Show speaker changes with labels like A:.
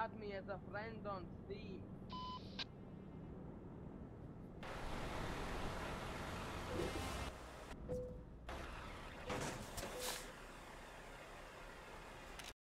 A: Add me as a friend on Steam.